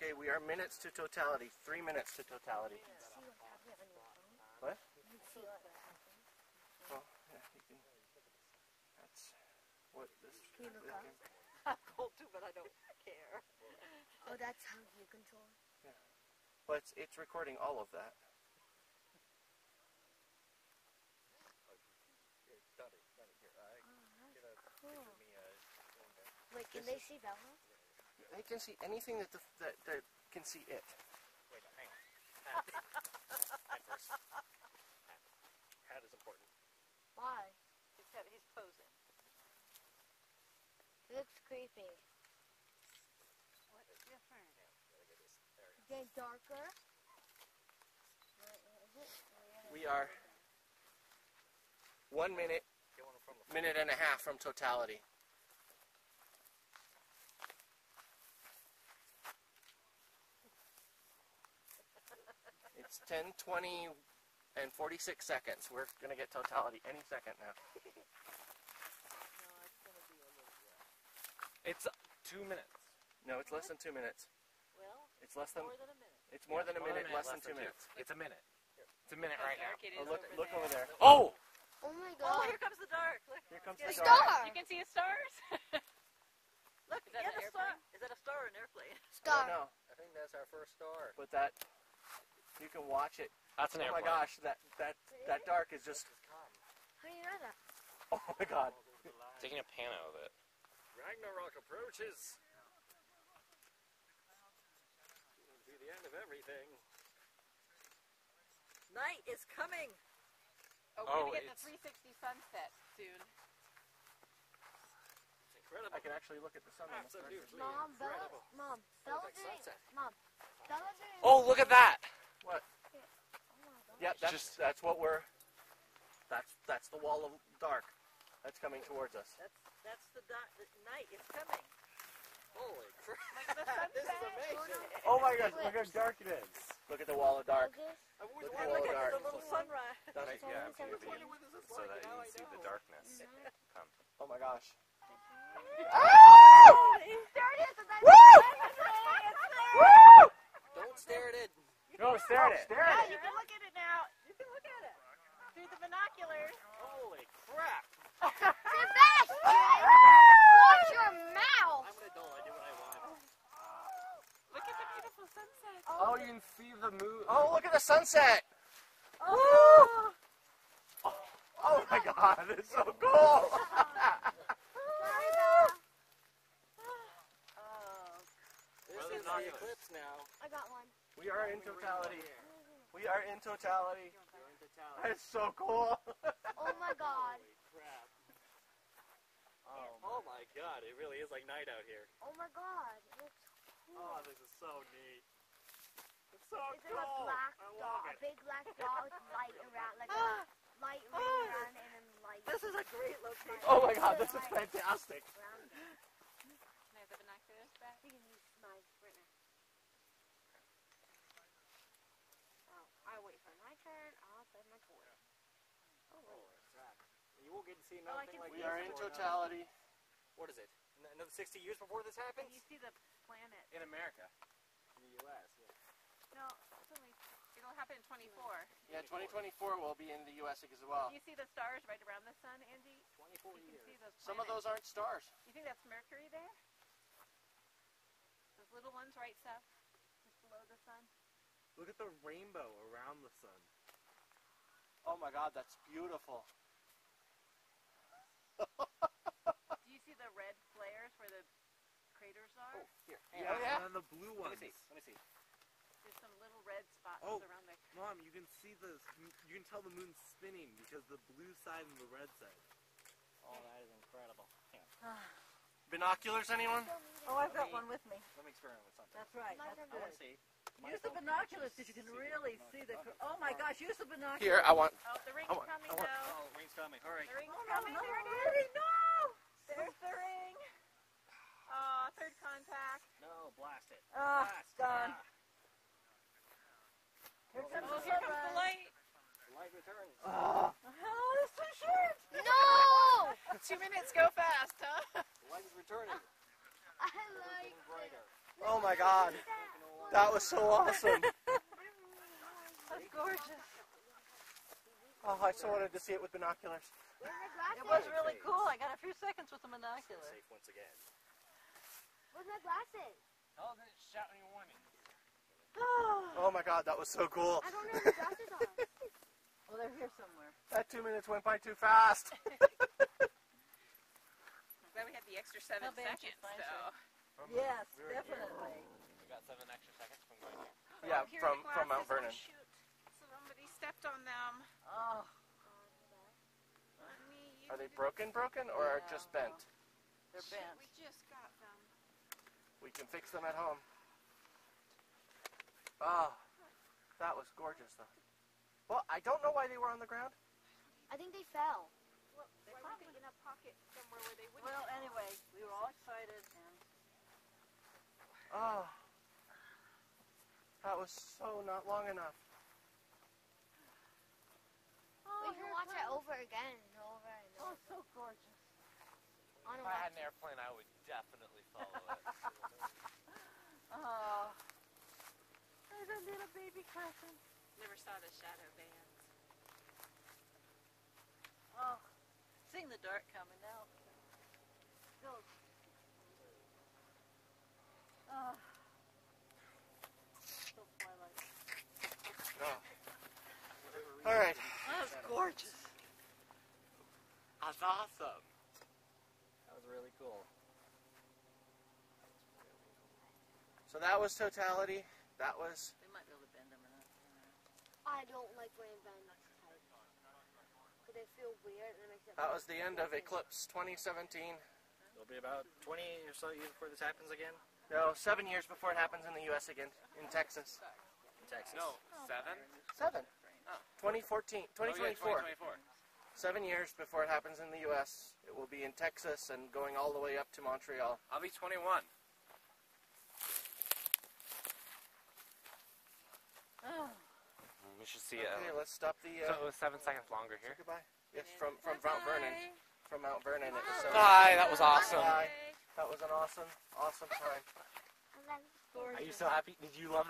Okay, we are minutes to totality. Three minutes to totality. See what's happening on your phone? What? You can see what's happening. Well, yeah, can. That's what this. Can you look up? I'm cold too, but I don't care. Oh, that's how you control it. Well, it's it's recording all of that. Oh, cool. Wait, oh, can they see Velma? They can see anything that the that, that can see it. Wait, hang on. Hat. Hat first. Hat. Hat is important. Why? He's, got, he's posing. It looks creepy. What is different? Gotta get this. There we go. Get darker. Wait, is it? We are one minute, Get one from the minute and a half from totality. It's 10, 20, and 46 seconds. We're gonna get totality any second now. No, it's going to be a little rough. It's two minutes. No, it's less than two minutes. Well, It's less than more than a minute. it's more than a minute, less than less two minutes. It's a minute. It's a minute right now. Dark Oh, look, over look there. over there. Oh! Oh my god. Oh, here comes the dark. Look. Here comes Yeah, the you- dark. Star! You can see the stars. Look, Is that yeah, an the star. airplane? Is that a star or an airplane? I Star. don't know, I think that's our first star. but that you can watch it. That's an Oh my gosh, that that that dark is just. How do you know that? Oh my god. Taking a pan out of it. Ragnarok approaches. It'll be the end of everything. Night is coming. Oh, Oh, we're gonna get it's- the 360 sunset soon. It's incredible. I can actually look at the sun. on this dark. Absolutely Mom, Bella. Mom, Feels Bella like. Mom, Bella. Oh, look at that! What? Oh my. Yep, that's Just- that's what we're. That's that's the wall of dark. That's coming towards us. That's that's the, di- the night is coming. Holy crap! Look at the sunset. this is amazing. Oh my gosh! Look how dark it is. Look at the wall of dark. Focus. I always Look And at look the at dark. the little sunrise. That's- Right, yeah, I'm POV, Wonder what this so that you can see the know. darkness. Mm-hmm. Oh my gosh. There it is. the Don't stare at it. No, oh, stare at it. Stare Yeah, it. you can look at it now. You can look at it through the binoculars. Holy crap! Sebastian! Watch your mouth! I'm an adult. I do what I want. Look at the beautiful sunset. Oh, you can see the moon. Oh, look at the sunset. Oh. Oh, oh my god, it's so cool. Oh, Well, is it's not the yours. eclipse now. I got one. We are in totality. We are in totality. You're in totality. That's so cool. Oh my god. Holy crap. Oh my god, it really is like night out here. Oh my god. It looks cool. Oh, this is so neat. It's so Is there a cool. black I dot, love a big black dot with light around, like a ah! light ah! ring around and then light this is a great location. Oh my god, this is fantastic. around it? Can I have the binoculars back? You can use mine right now. Oh, I wait for my turn. I'll play my toy. Oh wait. Holy crap. You won't get to see Oh, I nothing can like We this are in for another- totality. What is it? Another 60 years before this And happens? you see the planet. In America. In the U.S. Yeah. No, it's only. It'll happen in 24. Yeah, 2024 will be in the U.S. as well. Do you see the stars right around the sun, Andy? 24 You years. can see those. Some of those aren't stars. You think that's Mercury there? Those little ones right south, just below the sun. Look at the rainbow around the sun. Oh my god, that's beautiful. Do you see the red flares where the craters are? Oh, here. Oh, yeah. Hang on. yeah. And then the blue Let ones. me see. Let me see. There's some little red spots Oh. around there. Mom, you can see the. You can tell the moon's spinning because the blue side and the red side. Oh, that is incredible. Hang. Ah. Binoculars, anyone? Oh, I've got one with me. Let me experiment with something. That's right. Mine That's are I want to see. Use the binoculars so you can really see the. Oh my gosh! Use the binoculars. Here, I want. Oh, the ring's I want- coming I want- though. Oh, rain's coming. Hurry. The ring's Oh no! coming. No! There it is. No! There's the ring. Oh, third contact. No, blast it. Ah, Blast. done. Ah, Here comes Oh, the here comes the light. the light returns. Oh, it's too short. No! Two minutes go fast, huh? The light is returning. I like Getting brighter. Oh my god. Taking a That was so awesome. That's gorgeous. Oh, I so wanted to see it with binoculars. Where's my glasses? It was really cool. I got a few seconds with the binoculars. Safe once again. Where's my glasses? Oh, Tell them to shout any warning. Oh my god, that was so cool. I don't know where the glasses are. well, they're here somewhere. That two minutes went by too fast. I'm glad we had the extra seven How seconds, finds though. Yes, we were here. definitely. We got seven extra seconds from going here. yeah, Here from from Mount. Vernon. Oh, shoot. Somebody stepped on them. Oh, Are they broken, broken, or are Yeah, just bent? they're bent. We just got them. We can fix them at home. Oh, that was gorgeous, though. Well, I don't know why they were on the ground. I think they fell. Well, why weren't in a pocket somewhere where they wouldn't? Well, anyway, we were all excited, and Oh, that was so not long enough. Oh, we can watch it over again and over and oh, over. so gorgeous. On If a I had an airplane, I would definitely follow it. Oh, there's a little baby crescent. Never saw the shadow bands. Oh, seeing the dark coming now. Still. Oh. Still twilight. Oh. All right. That was gorgeous. That's awesome. That was really cool. So that was totality. That was They might be able to bend them or not. I don't like wearing bands tight. They feel weird and it makes it that was the end of Eclipse 2017. It'll be about 20 or so years before this happens again No, seven years before it happens in the U.S. again, in Texas. in Texas. No, oh, seven? Seven. 2014, 2024. 2024. Seven years before it happens in the U.S. It will be in Texas and going all the way up to Montreal. I'll be 21. Oh, We should see Okay, let's stop the. Uh, So it was seven seconds longer say here. goodbye. Yes, from from Mount Vernon. From Mount Vernon, it was so. Bye, that was awesome. Bye. That was an awesome, awesome time. And then gorgeous. Are you so happy? Did you love that?